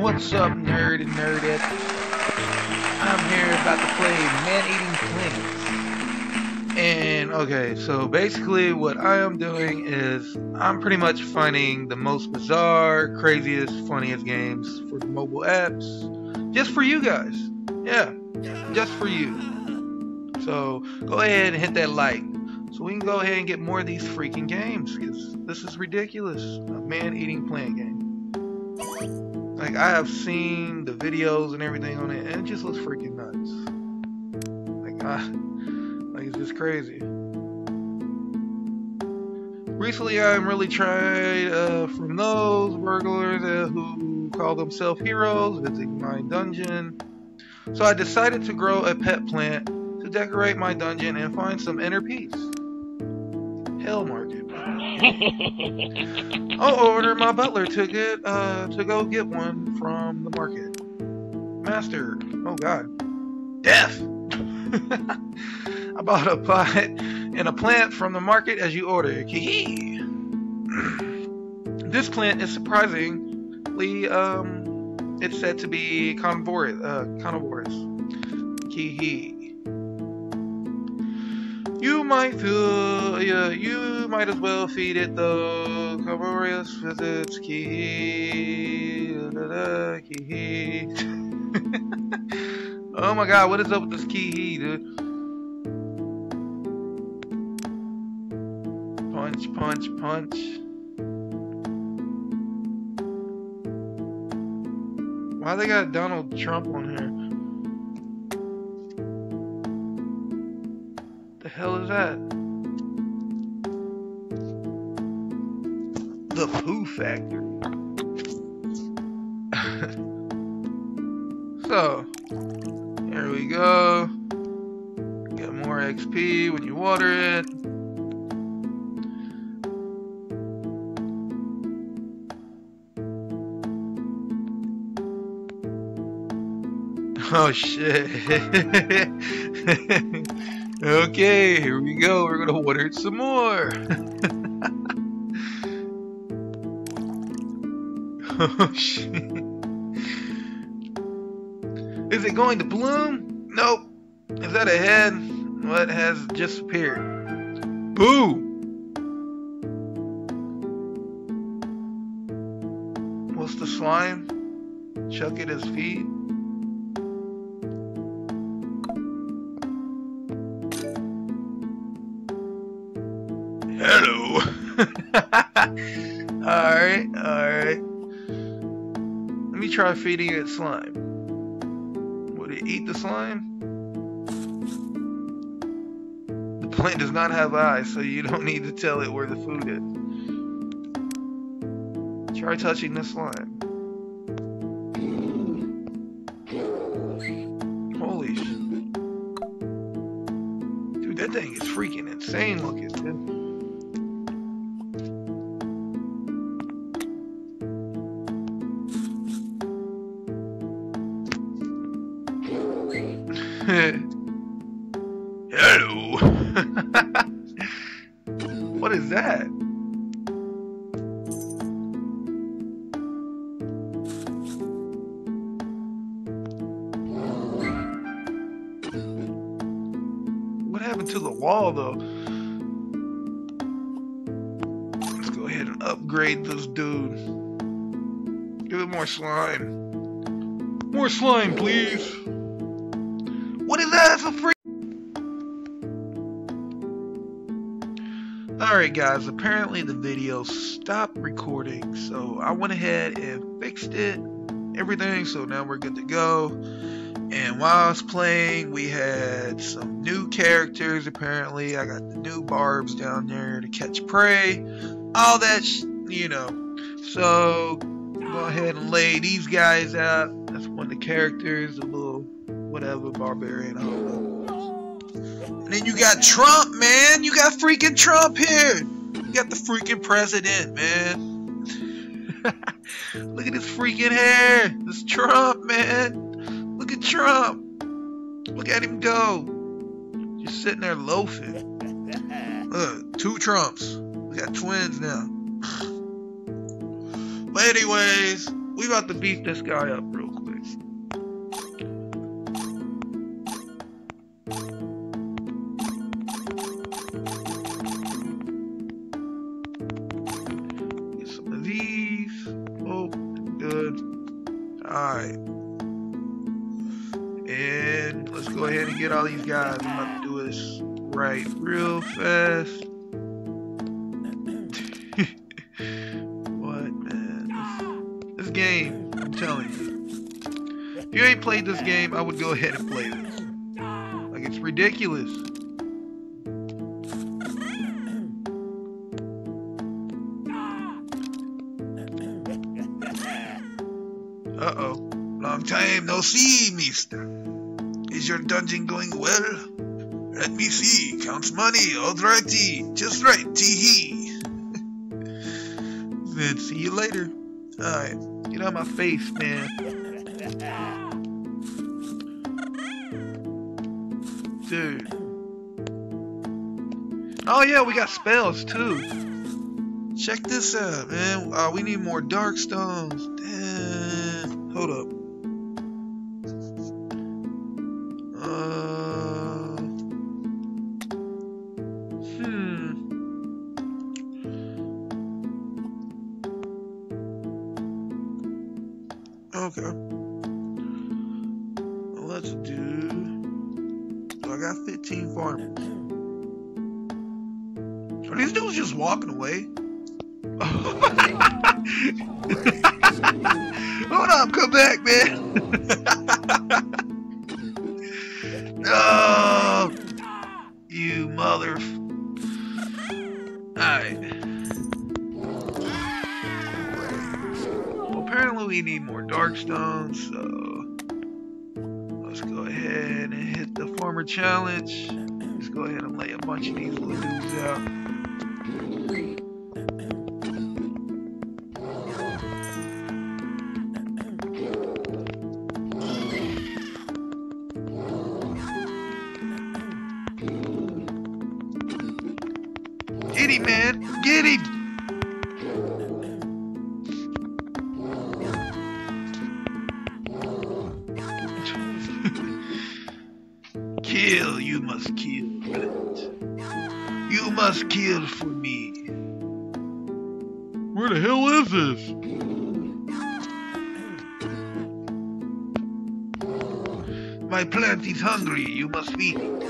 What's up, nerd and nerdette? I'm here about to play Man Eating Plants. And okay, so basically, what I am doing is I'm pretty much finding the most bizarre, craziest, funniest games for mobile apps, just for you guys. Yeah, just for you. So go ahead and hit that like so we can go ahead and get more of these freaking games because this is ridiculous. A man eating plant game. Like I have seen the videos and everything on it, and it just looks freaking nuts. Like I, like it's just crazy. Recently, I'm really tried uh, from those burglars uh, who call themselves heroes visiting my dungeon. So I decided to grow a pet plant to decorate my dungeon and find some inner peace. Hell market. I'll order my butler to get uh to go get one from the market. Master, oh god. Death! I bought a pot and a plant from the market as you ordered. Kee This plant is surprisingly um it's said to be carnivorous uh carnivorous. You might feel, yeah, you might as well feed it though. Carnivorous visits, key, da, da, key. oh my god, what is up with this key, dude? Punch, punch, punch. Why they got Donald Trump on here? Hell is that? The Poo Factory. so, here we go. Get more XP when you water it. Oh shit. Okay, here we go. We're gonna water it some more. oh shit. Is it going to bloom? Nope. Is that a head? What has just appeared? Boo! What's the slime? Chuck at his feed? Hello. alright, alright. Let me try feeding it slime. Would it eat the slime? The plant does not have eyes, so you don't need to tell it where the food is. Try touching the slime. Holy shit. Dude, that thing is freaking insane looking, dude. Hello. what is that? What happened to the wall though? Let's go ahead and upgrade this dude. Give it more slime. More slime, please. Free. Alright guys, apparently the video stopped recording, so I went ahead and fixed it, everything, so now we're good to go. And while I was playing, we had some new characters, apparently. I got the new barbs down there to catch prey, all that, you know. So, go ahead and lay these guys out. That's one of the characters, a little whatever, barbarian, I don't know. And then you got Trump, man. You got freaking Trump here. You got the freaking president, man. Look at his freaking hair. This Trump, man. Look at Trump. Look at him go. Just sitting there loafing. Look, two Trumps. We got twins now. But anyways, we about to beat this guy up real quick. Go ahead and get all these guys. I'm about to do this right real fast. what, man? This, this game, I'm telling you. If you ain't played this game, I would go ahead and play this. Like, it's ridiculous. Uh-oh. Long time no see, mister. Is your dungeon going well? Let me see. Counts money. All righty. Just right. Tee-hee. then see you later. Alright. Get out my face, man. Dude. Oh yeah, we got spells too. Check this out, man. Uh, we need more dark stones. Damn. Hold up. So I got 15 farmers. Are these dudes just walking away? Hold up, come back, man. no, oh, you mother. Alright. Well, apparently we need more dark stones, so farmer challenge. Let's go ahead and lay a bunch of these little dudes out. Kill, you must kill. You must kill for me. Where the hell is this? My plant is hungry. You must feed it.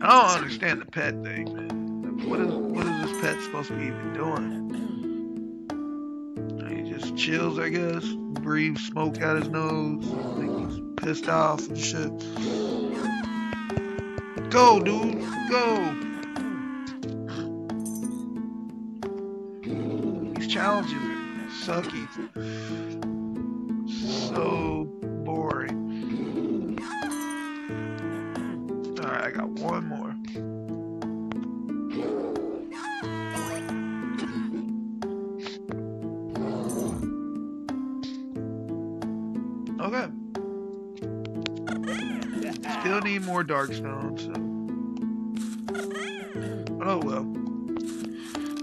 I don't understand the pet thing. What is what is this pet supposed to be even doing? Chills, I guess. Breathes smoke out his nose. I think he's pissed off and shit. Go, dude. Go. These challenges are sucky. So boring. Alright, I got one more. Still need more dark stones, so. Oh well.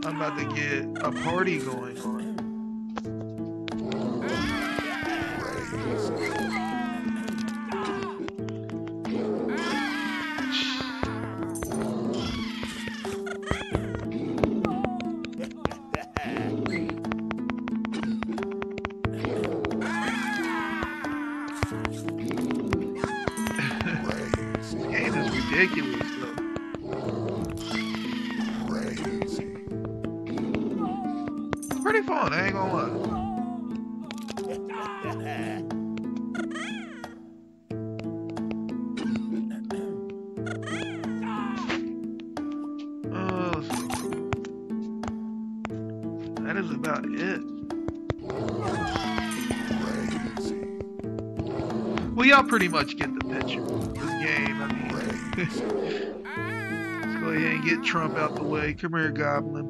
I'm about to get a party going on. Ridiculous though. Pretty fun, I ain't gonna lie. Uh, let's. That is about it. Well, y'all pretty much get the picture. This game, I mean. Let's go ahead and get Trump out the way. Come here, Goblin.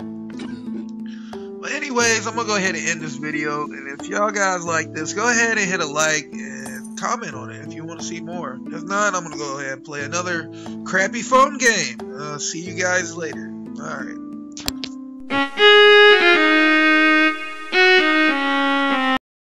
But anyways, I'm gonna go ahead and end this video. And if y'all guys like this, go ahead and hit a like and comment on it if you want to see more. If not, I'm gonna go ahead and play another crappy phone game. Uh, see you guys later. All right.